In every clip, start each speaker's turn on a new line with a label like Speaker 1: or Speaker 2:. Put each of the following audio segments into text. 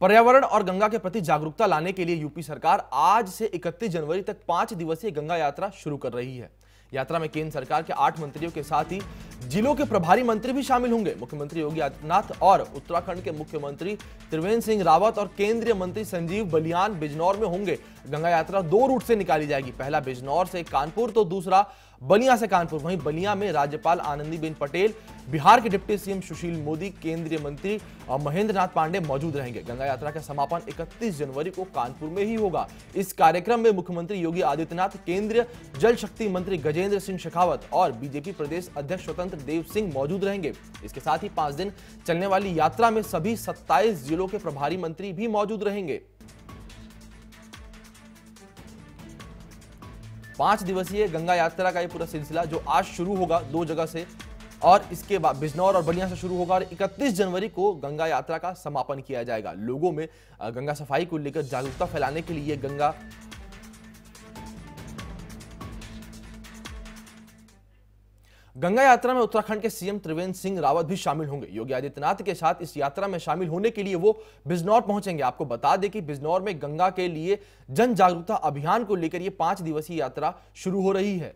Speaker 1: पर्यावरण और गंगा के प्रति जागरूकता लाने के लिए यूपी सरकार आज से 31 जनवरी तक पाँच दिवसीय गंगा यात्रा शुरू कर रही है। यात्रा में केंद्र सरकार के आठ मंत्रियों के साथ ही जिलों के प्रभारी मंत्री भी शामिल होंगे। मुख्यमंत्री योगी आदित्यनाथ और उत्तराखंड के मुख्यमंत्री त्रिवेंद्र सिंह रावत और केंद्रीय मंत्री संजीव बलियान बिजनौर में होंगे। गंगा यात्रा दो रूट से निकाली जाएगी। पहला बिजनौर से कानपुर तो दूसरा बलिया से कानपुर, वहीं बलिया में राज्यपाल आनंदीबेन पटेल, बिहार के डिप्टी सीएम सुशील मोदी, केंद्रीय मंत्री महेंद्र नाथ पांडे मौजूद रहेंगे। गंगा यात्रा का समापन 31 जनवरी को कानपुर में ही होगा। इस कार्यक्रम में मुख्यमंत्री योगी आदित्यनाथ, केंद्रीय जल शक्ति मंत्री गजेंद्र सिंह शेखावत और बीजेपी प्रदेश अध्यक्ष स्वतंत्र देव सिंह मौजूद रहेंगे। इसके साथ ही पाँच दिन चलने वाली यात्रा में सभी सत्ताईस जिलों के प्रभारी मंत्री भी मौजूद रहेंगे। पाँच दिवसीय गंगा यात्रा का ये पूरा सिलसिला जो आज शुरू होगा दो जगह से, और इसके बाद बिजनौर और बलिया से शुरू होगा, और 31 जनवरी को गंगा यात्रा का समापन किया जाएगा। लोगों में गंगा सफ़ाई को लेकर जागरूकता फैलाने के लिए गंगा गंगा यात्रा में उत्तराखंड के सीएम त्रिवेंद्र सिंह रावत भी शामिल होंगे। योगी आदित्यनाथ के साथ इस यात्रा में शामिल होने के लिए वो बिजनौर पहुँचेंगे। आपको बता दें कि बिजनौर में गंगा के लिए जन जागरूकता अभियान को लेकर ये पाँच दिवसीय यात्रा शुरू हो रही है।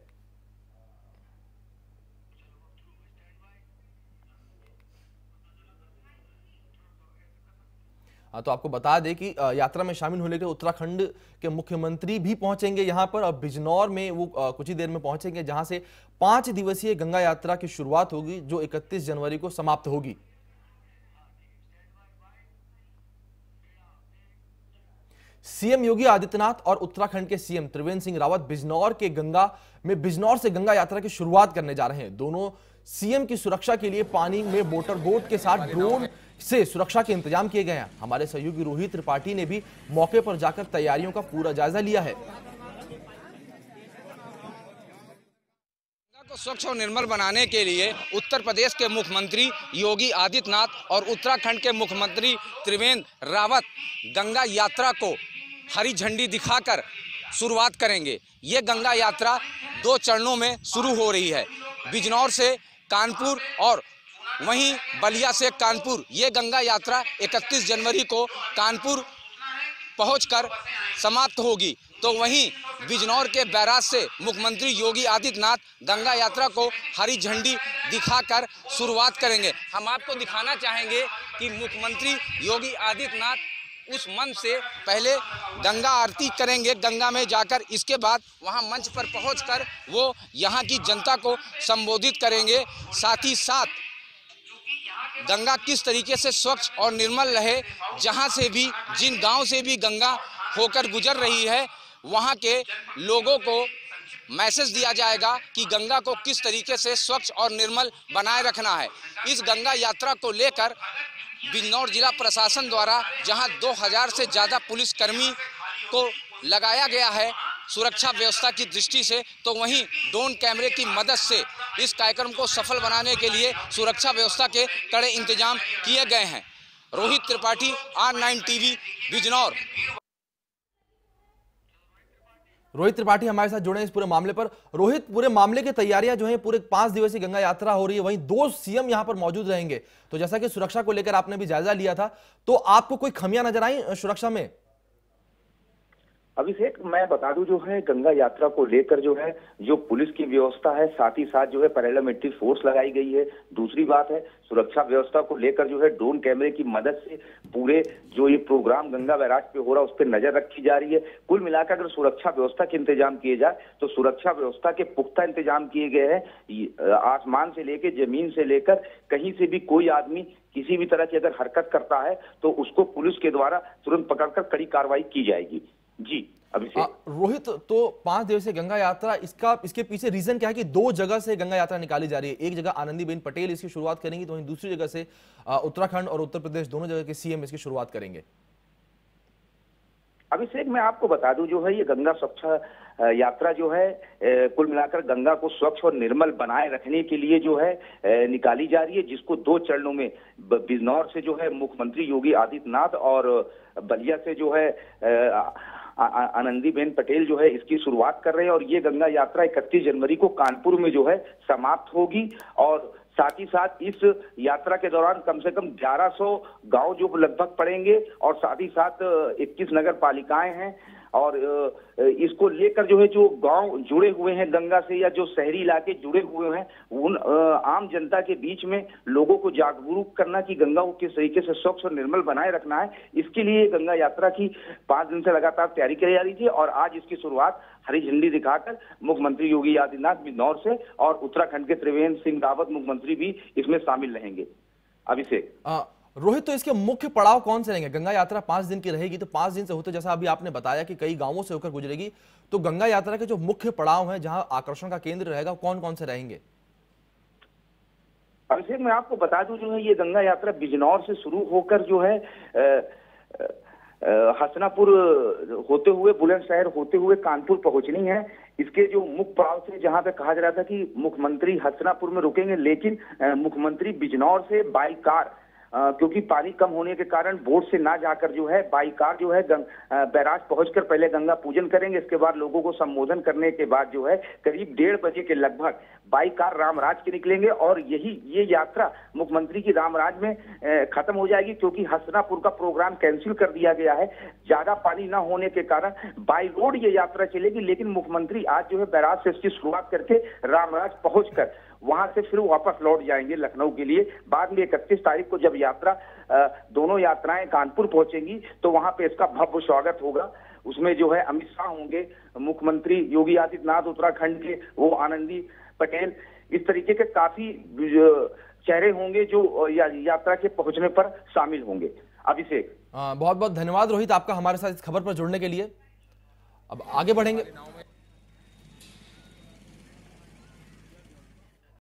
Speaker 1: तो आपको बता दें कि यात्रा में शामिल होने के उत्तराखंड के मुख्यमंत्री भी पहुँचेंगे यहाँ पर और बिजनौर में वो कुछ ही देर में पहुँचेंगे, जहाँ से पाँच दिवसीय गंगा यात्रा की शुरुआत होगी, जो 31 जनवरी को समाप्त होगी। सीएम योगी आदित्यनाथ और उत्तराखंड के सीएम त्रिवेंद्र सिंह रावत बिजनौर के गंगा में, बिजनौर से गंगा यात्रा की शुरुआत करने जा रहे हैं। दोनों सीएम की सुरक्षा के लिए पानी में मोटर बोट के साथ ड्रोन से सुरक्षा के इंतज़ाम किए गए हैं। हमारे सहयोगी रोहित त्रिपाठी ने भी मौके पर जाकर तैयारियों का पूरा जायजा लिया है।
Speaker 2: को स्वच्छ और निर्मल बनाने के लिए उत्तर प्रदेश के मुख्यमंत्री योगी आदित्यनाथ और उत्तराखंड के मुख्यमंत्री त्रिवेंद्र रावत गंगा यात्रा को हरी झंडी दिखाकर शुरुआत करेंगे। ये गंगा यात्रा दो चरणों में शुरू हो रही है। बिजनौर से कानपुर और वहीं बलिया से कानपुर, ये गंगा यात्रा 31 जनवरी को कानपुर पहुंचकर समाप्त होगी। तो वहीं बिजनौर के बैराज से मुख्यमंत्री योगी आदित्यनाथ गंगा यात्रा को हरी झंडी दिखाकर शुरुआत करेंगे। हम आपको दिखाना चाहेंगे कि मुख्यमंत्री योगी आदित्यनाथ उस मंच से पहले गंगा आरती करेंगे, गंगा में जाकर, इसके बाद वहाँ मंच पर पहुंचकर वो यहाँ की जनता को संबोधित करेंगे। साथ ही साथ गंगा किस तरीके से स्वच्छ और निर्मल रहे, जहाँ से भी, जिन गाँव से भी गंगा होकर गुजर रही है, वहाँ के लोगों को मैसेज दिया जाएगा कि गंगा को किस तरीके से स्वच्छ और निर्मल बनाए रखना है। इस गंगा यात्रा को लेकर बिजनौर जिला प्रशासन द्वारा, जहाँ 2000 से ज़्यादा पुलिसकर्मी को लगाया गया है सुरक्षा व्यवस्था की दृष्टि से तो वहीं ड्रोन कैमरे की मदद से इस कार्यक्रम को सफल बनाने के लिए सुरक्षा व्यवस्था के कड़े इंतज़ाम किए गए हैं। Rohit Tripathi R nine TV Bijnor.
Speaker 1: Rohit Tripathi हमारे साथ जुड़े हैं इस पूरे मामले पर। रोहित, पूरे मामले की तैयारियाँ जो है, पूरे पाँच दिवसीय गंगा यात्रा हो रही है, वहीं दो सीएम यहाँ पर मौजूद रहेंगे। तो जैसा कि सुरक्षा को लेकर आपने भी जायजा लिया था तो आपको कोई खमियाँ नज़र आई सुरक्षा में?
Speaker 3: अभिषेक, मैं बता दूँ जो है गंगा यात्रा को लेकर जो है, जो पुलिस की व्यवस्था है, साथ ही साथ जो है पैरामिलिट्री फोर्स लगाई गई है। दूसरी बात है, सुरक्षा व्यवस्था को लेकर जो है ड्रोन कैमरे की मदद से पूरे जो ये प्रोग्राम गंगा बैराज पे हो रहा है, उस पर नज़र रखी जा रही है। कुल मिलाकर अगर सुरक्षा व्यवस्था के इंतज़ाम किए जाए तो सुरक्षा व्यवस्था के पुख्ता इंतज़ाम किए गए हैं। आसमान से लेकर ज़मीन से लेकर कहीं से भी कोई आदमी, किसी भी तरह की अगर हरकत करता है तो उसको पुलिस के द्वारा तुरंत पकड़कर कड़ी कार्रवाई की जाएगी। जी अभिषेक
Speaker 1: रोहित तो पाँच दिवसीय गंगा यात्रा इसका इसके पीछे रीजन क्या है कि दो जगह से गंगा यात्रा निकाली जा रही है? एक जगह आनंदीबेन पटेल इसकी शुरुआत करेंगी तो वहीं दूसरी जगह से उत्तराखंड और उत्तर प्रदेश दोनों जगह के सीएम इसकी शुरुआत करेंगे।
Speaker 3: अभिषेक मैं आपको बता दूँ जो है ये गंगा स्वच्छ यात्रा जो है कुल मिलाकर गंगा को स्वच्छ और निर्मल बनाए रखने के लिए जो है निकाली जा रही है जिसको दो चरणों में बिजनौर से जो है मुख्यमंत्री योगी आदित्यनाथ और बलिया से जो है आनंदीबेन पटेल जो है इसकी शुरुआत कर रहे हैं और ये गंगा यात्रा इकतीस जनवरी को कानपुर में जो है समाप्त होगी और साथ ही साथ इस यात्रा के दौरान कम से कम 1100 गाँव जो लगभग पड़ेंगे और साथ ही साथ 21 नगर पालिकाएँ हैं। और इसको लेकर जो है, जो गाँव जुड़े हुए हैं गंगा से या जो शहरी इलाके जुड़े हुए हैं, उन आम जनता के बीच में लोगों को जागरूक करना कि गंगा को किस तरीके से स्वच्छ और निर्मल बनाए रखना है। इसके लिए गंगा यात्रा की पाँच दिन से लगातार तैयारी करी जा रही थी और आज इसकी शुरुआत हरी झंडी दिखाकर मुख्यमंत्री योगी आदित्यनाथ बिजनौर से और उत्तराखंड के त्रिवेंद्र सिंह रावत मुख्यमंत्री भी इसमें शामिल रहेंगे। अभिषेक।
Speaker 1: रोहित तो इसके मुख्य पड़ाव कौन से रहेंगे? गंगा यात्रा पाँच दिन की रहेगी तो पाँच दिन से होते जैसा अभी आपने बताया कि कई गाँवों से होकर गुजरेगी तो गंगा यात्रा के जो मुख्य पड़ाव हैं, जहाँ आकर्षण का केंद्र रहेगा कौन कौन से रहेंगे?
Speaker 3: अभिषेक, मैं आपको बता दूँ, जो है, ये गंगा यात्रा बिजनौर से शुरू होकर जो है हसनापुर होते हुए, बुलंदशहर होते हुए कानपुर पहुंचनी है। इसके जो मुख्य पड़ाव से जहाँ पे कहा जा रहा था कि मुख्यमंत्री हसनापुर में रुकेंगे, लेकिन मुख्यमंत्री बिजनौर से बाई कार क्योंकि पानी कम होने के कारण बोट से ना जाकर जो है, बाई कार जो है बैराज पहुंचकर पहले गंगा पूजन करेंगे, इसके बाद लोगों को संबोधन करने के बाद जो है, करीब डेढ़ बजे के लगभग बाई कार रामराज के निकलेंगे और यही, ये यात्रा मुख्यमंत्री की रामराज में खत्म हो जाएगी क्योंकि हसनापुर का प्रोग्राम कैंसिल कर दिया गया है। ज़्यादा पानी न होने के कारण बाई रोड ये यात्रा चलेगी, लेकिन मुख्यमंत्री आज जो है बैराज से इसकी शुरुआत करके रामराज पहुंचकर वहाँ से फिर वापस लौट जाएँगे लखनऊ के लिए। बाद में इकतीस तारीख को जब यात्रा दोनों यात्राएँ कानपुर पहुंचेंगी तो वहाँ पे इसका भव्य स्वागत होगा। उसमें जो है अमित शाह होंगे मुख्यमंत्री योगी आदित्यनाथ उत्तराखंड के वो आनंदी पटेल। इस तरीके के काफ़ी चेहरे होंगे जो या, यात्रा के पहुँचने पर शामिल होंगे। अभिषेक
Speaker 1: बहुत बहुत धन्यवाद रोहित आपका हमारे साथ इस खबर पर जुड़ने के लिए। अब आगे बढ़ेंगे।